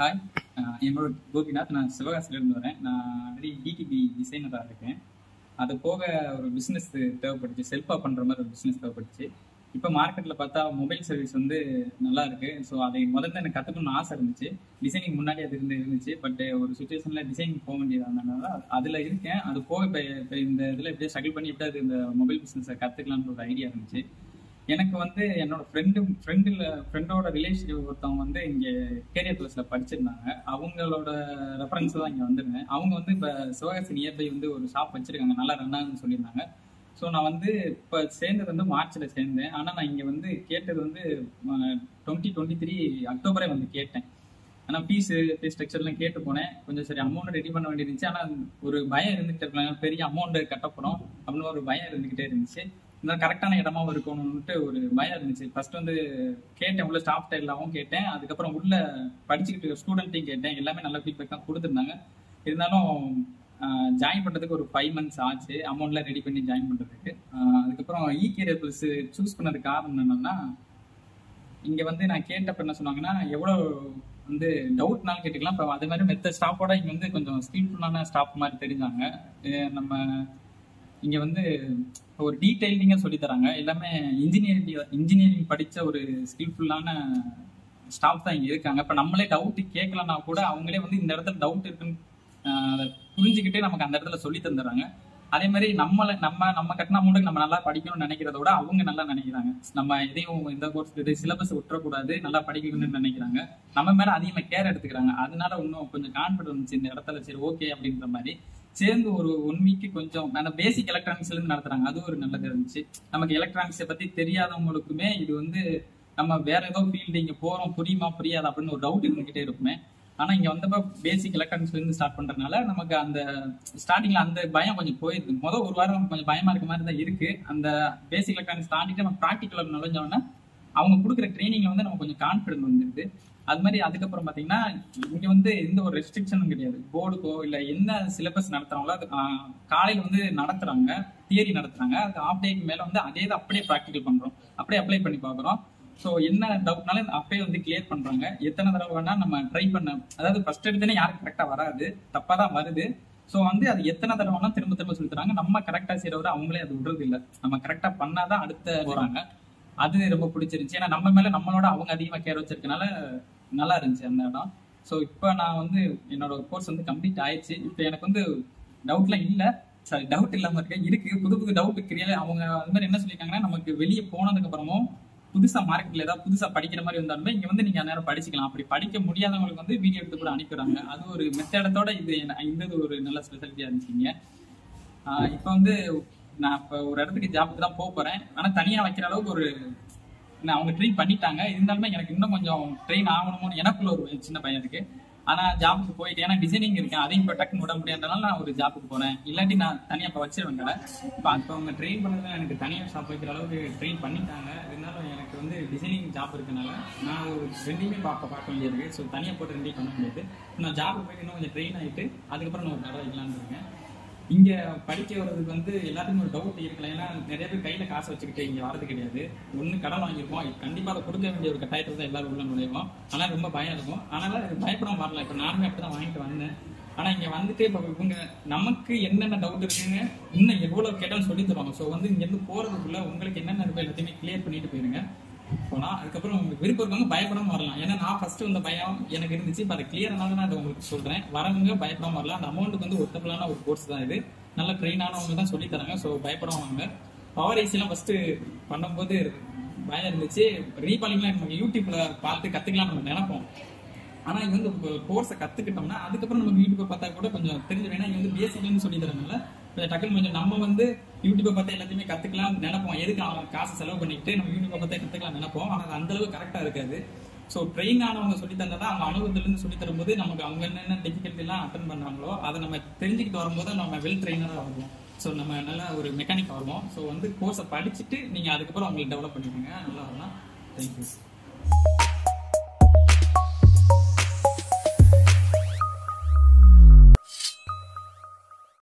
Hi என் என்னோட கோபிநாத் நான் சிவகாசிலேருந்து வரேன். நான் ஆல்ரெடி டிடிபி டிசைனராக இருக்கேன். அது போக ஒரு பிஸ்னஸ் தேவைப்பட்டுச்சு செல்ஃபாக பண்ணுற மாதிரி ஒரு பிஸ்னஸ் தேவைப்பட்டுச்சு இப்போ மார்க்கெட்டில் பார்த்தா மொபைல் சர்வீஸ் வந்து நல்லா இருக்கு. ஸோ அதை முதல்ல எனக்கு கற்றுக்கணும்னு ஆசை இருந்துச்சு. டிசைனிங் முன்னாடி அது இருந்து இருந்துச்சு. பட் ஒரு சுச்சுவேஷனில் டிசைனிங் போக வேண்டியதுனால அதில் இருக்கேன். அது போக இப்போ இப்போ இந்த இதில் எப்படியே ஸ்ட்ரகிள் பண்ணி எப்படியாவது இந்த மொபைல் பிஸ்னஸை கற்றுக்கலான்ற ஒரு ஐடியா இருந்துச்சு. எனக்கு வந்து என்னோட ஃப்ரெண்டு ஃப்ரெண்டில் ஃப்ரெண்டோட ரிலேஷன் ஒருத்தவங்க வந்து இங்கே கேரியர் ப்ளஸில் படிச்சிருந்தாங்க. அவங்களோட ரெஃபரன்ஸ் தான் இங்கே வந்திருந்தேன். அவங்க வந்து இப்போ சிவகாசி நியர்பை வந்து ஒரு ஷாப் வச்சுருக்காங்க. நல்லா ரன் ஆகுன்னு சொல்லியிருந்தாங்க. ஸோ நான் வந்து இப்போ சேர்ந்தது வந்து மார்ச்சில் சேர்ந்தேன். ஆனால் நான் இங்கே வந்து கேட்டது வந்து டுவெண்ட்டி டுவெண்ட்டி த்ரீ அக்டோபரே வந்து கேட்டேன். ஆனால் ஃபீஸு ஃபீஸ் ஸ்ட்ரக்சர்லாம் கேட்டு போனேன். கொஞ்சம் சரி அமௌண்ட் ரெடி பண்ண வேண்டியிருந்துச்சு. ஆனால் ஒரு பயம் இருந்துகிட்டே இருக்கலாம். பெரிய அமௌண்ட்டு கட்டப்படும் அப்படின்னு ஒரு பயம் இருந்துக்கிட்டே இருந்துச்சு. இந்த கரெக்டான இடமா இருக்கணும்னுட்டு ஒரு பயம் இருந்துச்சு. ஃபர்ஸ்ட் வந்து கேட்டேன் உள்ள ஸ்டாஃப் டைலாவும் கேட்டேன். அதுக்கப்புறம் உள்ள படிச்சுக்கிட்டு ஸ்டூடெண்ட்டையும் கேட்டேன். எல்லாமே நல்ல ஃபீட்பேக் தான் கொடுத்துருந்தாங்க. இருந்தாலும் ஜாயின் பண்ணுறதுக்கு ஒரு ஃபைவ் மந்த்ஸ் ஆச்சு. அமௌண்ட்லாம் ரெடி பண்ணி ஜாயின் பண்ணுறதுக்கு அதுக்கப்புறம் இ ப்ளஸ் சூஸ் பண்ணதுக்கு காரணம் என்னென்னா இங்கே வந்து நான் கேட்டப்ப என்ன சொன்னாங்கன்னா எவ்வளோ வந்து டவுட்னாலும் கேட்டுக்கலாம். இப்போ அதே மாதிரி மெத்த ஸ்டாஃபோட இங்கே வந்து கொஞ்சம் ஸ்கில்ஃபுல்லான ஸ்டாஃப் மாதிரி தெரிஞ்சாங்க. நம்ம இங்கே வந்து ஒரு டீட்டெயிலிங்காக சொல்லி தராங்க எல்லாமே இன்ஜினியரிங் இன்ஜினியரிங் படித்த ஒரு ஸ்கில்ஃபுல்லான ஸ்டாஃப் தான் இங்கே இருக்காங்க. இப்போ நம்மளே டவுட் கேட்கலன்னா கூட அவங்களே வந்து இந்த இடத்துல டவுட் இருக்குன்னு புரிஞ்சுக்கிட்டே அதை நமக்கு அந்த இடத்துல சொல்லி தந்துடுறாங்க. அதே மாதிரி நம்மளை நம்ம நம்ம கட்டின அமௌண்ட்டுக்கு நம்ம நல்லா படிக்கணும்னு நினைக்கிறத விட அவங்க நல்லா நினைக்கிறாங்க. நம்ம எதையும் இந்த கோர்ஸ் இது சிலபஸ் விட்டுறக்கூடாது நல்லா படிக்கணும்னு நினைக்கிறாங்க. நம்ம மேல அதிகமாக கேர் எடுத்துக்கிறாங்க. அதனால இன்னும் கொஞ்சம் கான்ஃபிடன்ஸ் இந்த இடத்துல சரி ஓகே அப்படின்ற மாதிரி. சேர்ந்து ஒரு ஒன் வீக் கொஞ்சம் அந்த பேசிக் எலக்ட்ரானிக்ஸ்ல இருந்து நடத்துறாங்க. அது ஒரு நல்லது இருந்துச்சு. நமக்கு எலக்ட்ரானிக்ஸை பத்தி தெரியாதவங்களுக்குமே இது வந்து நம்ம வேற ஏதோ ஃபீல்டு இங்க போறோம் புரியுமா புரியாது அப்படின்னு ஒரு டவுட் இருந்துகிட்டே இருக்குமே. ஆனா இங்க வந்தப்ப பேசிக் எலக்ட்ரானிக்ஸ்ல இருந்து ஸ்டார்ட் பண்றதுனால நமக்கு அந்த ஸ்டார்டிங்ல அந்த பயம் கொஞ்சம் போயிருக்கு முதல் ஒரு வாரம் கொஞ்சம் பயமா இருக்க மாதிரி தான் இருக்கு. அந்த பேசிக் எலக்ட்ரானிக்ஸ் தாண்டிட்டு நம்ம ப்ராக்டிக்கல் நுழைஞ்சோன்னா அவங்க கொடுக்குற ட்ரைனிங்ல வந்து நம்ம கொஞ்சம் கான்ஃபிடன்ஸ் வந்துருது. அது மாதிரி அதுக்கப்புறம் பாத்தீங்கன்னா இங்க வந்து எந்த ஒரு ரெஸ்ட்ரிக்ஷனும் கிடையாது. போர்டுக்கோ இல்ல என்ன சிலபஸ் நடத்துறாங்களோ அது காலையில வந்து நடத்துறாங்க தியரி நடத்துறாங்க. அது ஆஃப் டேக்கு மேல வந்து அதே தான் அப்படியே ப்ராக்டிக்கல் பண்றோம். அப்படியே அப்ளை பண்ணி பாக்குறோம் ஸோ என்ன டவுட்னாலும் அப்பயே வந்து கிளியர் பண்றாங்க. எத்தனை தடவை வேணா நம்ம ட்ரை பண்ண அதாவது ஃபர்ஸ்ட் எடுத்தனே யாருக்கு கரெக்டா வராது. தப்பா தான் வருது. ஸோ வந்து அது எத்தனை தடவை வேணா திரும்ப திரும்ப சொல்லி தராங்க நம்ம கரெக்டா செய்யறவரை அவங்களே அது விடுறது இல்ல. நம்ம கரெக்டா பண்ணாதான் அடுத்த போறாங்க. அது ரொம்ப பிடிச்சிருந்துச்சு. ஏன்னா நம்ம மேல நம்மளோட அவங்க அதிகமா கேர் வச்சிருக்கனால நல்லா இருந்துச்சு அந்த இடம். ஸோ இப்போ நான் வந்து என்னோட கோர்ஸ் வந்து கம்ப்ளீட் ஆயிடுச்சு. இப்போ எனக்கு வந்து டவுட்லாம் இல்லை. சாரி டவுட் இல்லாமல் இருக்கேன். இருக்கு. புது புது டவுட் கிரியல அவங்க அது மாதிரி என்ன சொல்லியிருக்காங்கன்னா நமக்கு வெளியே போனதுக்கப்புறமும் புதுசாக மார்க்கெட்டில் ஏதாவது புதுசாக படிக்கிற மாதிரி வந்தாலுமே இங்கே வந்து நீங்கள் நேரம் படிச்சுக்கலாம். அப்படி படிக்க முடியாதவங்களுக்கு வந்து வீடியோ எடுத்து கூட அனுப்பிடுறாங்க. அது ஒரு மெத்தடத்தோட இது இந்த ஒரு நல்ல ஸ்பெஷாலிட்டியாக இருந்துச்சுங்க. இப்போ வந்து நான் இப்போ ஒரு இடத்துக்கு ஜாபுக்கு தான் போக போறேன். ஆனால் தனியாக வைக்கிற அளவுக்கு ஒரு நான் அவங்க ட்ரெயின் பண்ணிட்டாங்க. இருந்தாலுமே எனக்கு இன்னும் கொஞ்சம் ட்ரெயின் ஆகணும்னு எனக்குள்ள ஒரு சின்ன பையன் இருக்கு. ஆனா ஜாபுக்கு போயிட்டு ஏன்னா டிசைனிங் இருக்கேன். அதையும் இப்போ டக்குன்னு விட முடியாதனால நான் ஒரு ஜாபுக்கு போனேன் இல்லாட்டி நான் தனியா இப்போ வச்சிருவேன் கடை. இப்போ அப்போ அவங்க ட்ரெயின் பண்ணதுல எனக்கு தனியா ஷாப் வைக்கிற அளவுக்கு ட்ரெயின் பண்ணிட்டாங்க. இருந்தாலும் எனக்கு வந்து டிசைனிங் ஜாப் இருக்கனால நான் ஒரு ரெண்டுமே பார்க்க பார்க்க வேண்டியது ஸோ தனியா போட்டு ரெண்டையும் பண்ண முடியாது. நான் ஜாபுக்கு போயிட்டு இன்னும் கொஞ்சம் ட்ரெயின் ஆயிட்டு அதுக்கப்புறம் நான் ஒரு கடை வைக்கலான்னு இருக்கேன். இங்க படிக்க வர்றதுக்கு வந்து எல்லாத்துக்கும் ஒரு டவுட் இருக்கலாம் ஏன்னா நிறைய பேர் கையில காசு வச்சுக்கிட்டு இங்க வரது கிடையாது. ஒண்ணு கடன் வாங்கியிருப்போம். கண்டிப்பா அதை கொடுக்க வேண்டிய ஒரு கட்டாயத்தை தான் எல்லாரும் உள்ள நுழைவோம். ஆனா ரொம்ப பயம் இருக்கும். அதனால் அது பயப்படாம வரல. இப்ப நானுமே அப்படிதான் வாங்கிட்டு வந்தேன். ஆனா இங்க வந்துட்டு இப்ப இவங்க நமக்கு என்னென்ன டவுட் இருக்குன்னு இன்னும் எவ்வளவு கேட்டாலும் சொல்லி தருவாங்க. ஸோ வந்து இங்க இருந்து போறதுக்குள்ள உங்களுக்கு என்னென்ன இருக்கோ எல்லாத்தையுமே கிளியர் பண்ணிட்டு போயிருங்க. போலாம் அதுக்கப்புறம் உங்களுக்கு விருப்பம் இருக்கவங்க பயப்படாம வரலாம். ஏன்னா நான் ஃபர்ஸ்ட் வந்த பயம் எனக்கு இருந்துச்சு. இப்போ அதை கிளியரானால நான் அதை உங்களுக்கு சொல்றேன். வரவங்க பயப்படாம வரலாம். அந்த அமௌண்ட்டுக்கு வந்து ஒத்தப்பலான ஒரு கோர்ஸ் தான் இது. நல்ல ட்ரெயினானவங்க தான் சொல்லி தராங்க. ஸோ பயப்படாம பவர் ஏசிலாம் ஃபர்ஸ்ட் பண்ணும்போது பயம் இருந்துச்சு. ரீபாலிங்லாம் நம்ம யூடியூப்ல பார்த்து கற்றுக்கலாம் நம்ம நினைப்போம். ஆனா இது வந்து கோர்ஸை கத்துக்கிட்டோம்னா அதுக்கப்புறம் நம்ம யூடியூப்பை பார்த்தா கூட கொஞ்சம் தெரிஞ்சு வேணா இது வந்து பேசிக்னு சொல்லி தரனால. கொஞ்சம் டக்குனு கொஞ்சம் நம்ம வந்து யூடியூப்பை பார்த்தா எல்லாத்தையுமே கத்துக்கலாம் நினைப்போம். எதுக்கு அவன் காசு செலவு பண்ணிட்டு நம்ம யூடியூப்பை பார்த்து கத்துக்கலாம் நினைப்போம். ஆனால் அது அந்த அளவுக்கு கரெக்டா இருக்காது. ஸோ ட்ரெயின் ஆனவங்க சொல்லி தந்தா அவங்க அனுபவத்துல இருந்து சொல்லி தரும்போது நமக்கு அவங்க என்னென்ன டிஃபிகல்ட்டி எல்லாம் அட்டன் பண்ணாங்களோ அதை நம்ம தெரிஞ்சுக்கிட்டு வரும்போது நம்ம வெல் ட்ரெயினராக வருவோம். ஸோ நம்ம நல்ல ஒரு மெக்கானிக் வருவோம். ஸோ வந்து கோர்ஸை படிச்சுட்டு நீங்க அதுக்கப்புறம் உங்களுக்கு டெவலப் பண்ணிக்கோங்க. நல்லா வரலாம். தேங்க்யூ